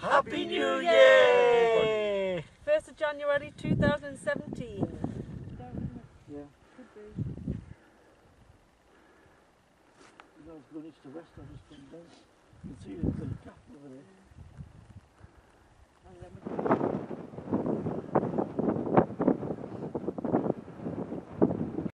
Happy New Year! 1st of January 2017. Yeah. Could be. I was going east to west, I just come down. You can see the, the gap over there.